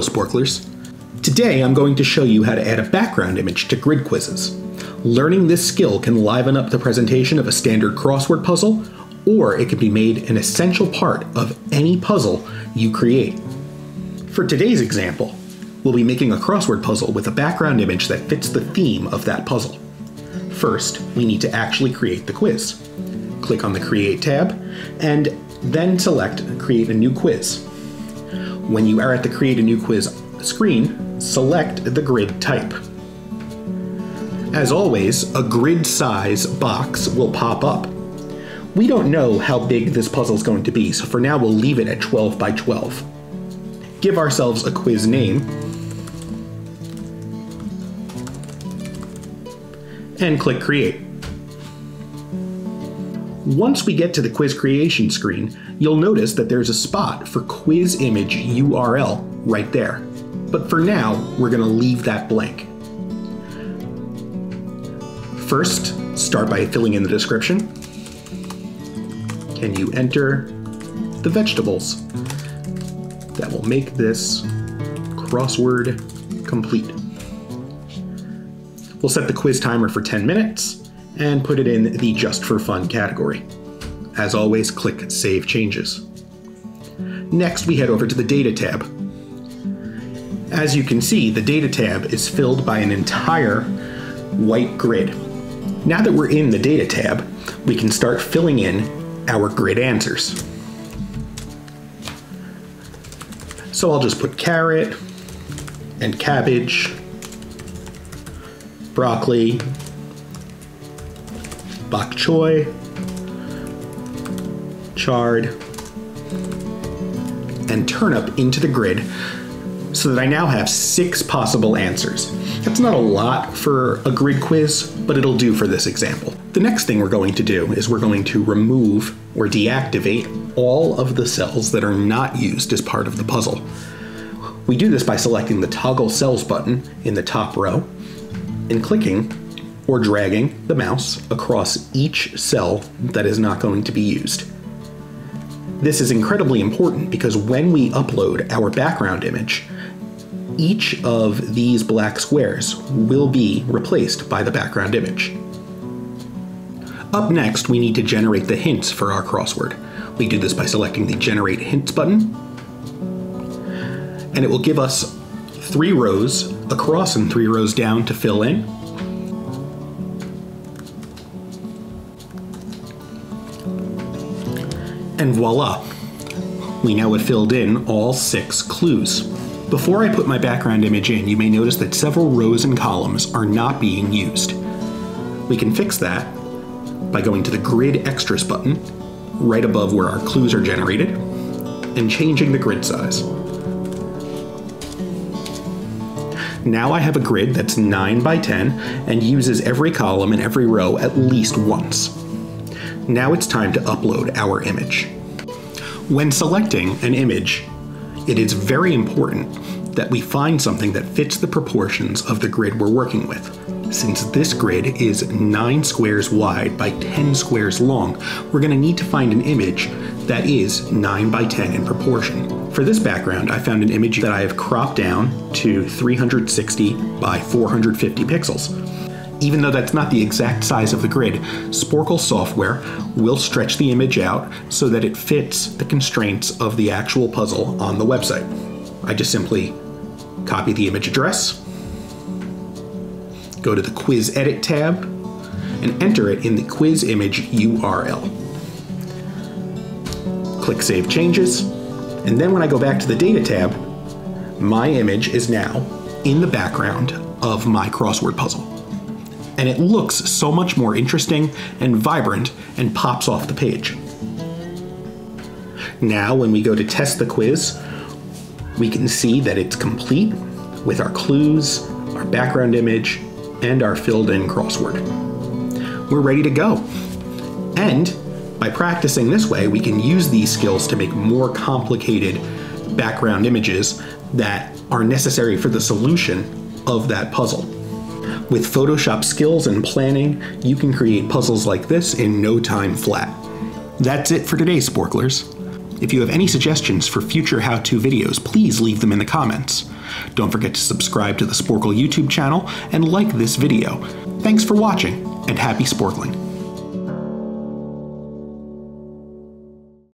Sporclers. Today I'm going to show you how to add a background image to grid quizzes. Learning this skill can liven up the presentation of a standard crossword puzzle, or it can be made an essential part of any puzzle you create. For today's example, we'll be making a crossword puzzle with a background image that fits the theme of that puzzle. First, we need to actually create the quiz. Click on the Create tab, and then select Create a new quiz. When you are at the Create a new quiz screen, select the grid type. As always, a grid size box will pop up. We don't know how big this puzzle is going to be, so for now we'll leave it at 12 by 12. Give ourselves a quiz name, and click Create. Once we get to the quiz creation screen, you'll notice that there's a spot for quiz image URL right there. But for now, we're going to leave that blank. First, start by filling in the description. Can you enter the vegetables that will make this crossword complete? We'll set the quiz timer for 10 minutes and put it in the just for fun category. As always, click Save Changes. Next, we head over to the Data tab. As you can see, the Data tab is filled by an entire white grid. Now that we're in the Data tab, we can start filling in our grid answers. So I'll just put carrot and cabbage broccoli, bok choy, chard, and turnip into the grid so that I now have six possible answers. That's not a lot for a grid quiz, but it'll do for this example. The next thing we're going to do is we're going to remove or deactivate all of the cells that are not used as part of the puzzle. We do this by selecting the toggle cells button in the top row and clicking or dragging the mouse across each cell that is not going to be used. This is incredibly important because when we upload our background image, each of these black squares will be replaced by the background image. Up next, we need to generate the hints for our crossword. We do this by selecting the Generate Hints button, and it will give us three rows across and three rows down to fill in. And voila, we now have filled in all six clues. Before I put my background image in, you may notice that several rows and columns are not being used. We can fix that by going to the Grid Extras button, right above where our clues are generated, and changing the grid size. Now I have a grid that's 9 by 10 and uses every column and every row at least once. Now it's time to upload our image. When selecting an image, it is very important that we find something that fits the proportions of the grid we're working with. Since this grid is 9 squares wide by 10 squares long, we're going to need to find an image that is 9 by 10 in proportion. For this background, I found an image that I have cropped down to 360 by 450 pixels. Even though that's not the exact size of the grid, Sporcle software will stretch the image out so that it fits the constraints of the actual puzzle on the website. I just simply copy the image address, go to the Quiz Edit tab, and enter it in the quiz image URL click Save Changes, and then when I go back to the Data tab, my image is now in the background of my crossword puzzle. And it looks so much more interesting and vibrant and pops off the page. Now, when we go to test the quiz, we can see that it's complete with our clues, our background image, and our filled in crossword. We're ready to go. And by practicing this way, we can use these skills to make more complicated background images that are necessary for the solution of that puzzle. With Photoshop skills and planning, you can create puzzles like this in no time flat. That's it for today, Sporclers. If you have any suggestions for future how-to videos, please leave them in the comments. Don't forget to subscribe to the Sporcle YouTube channel and like this video. Thanks for watching, and happy sporcling.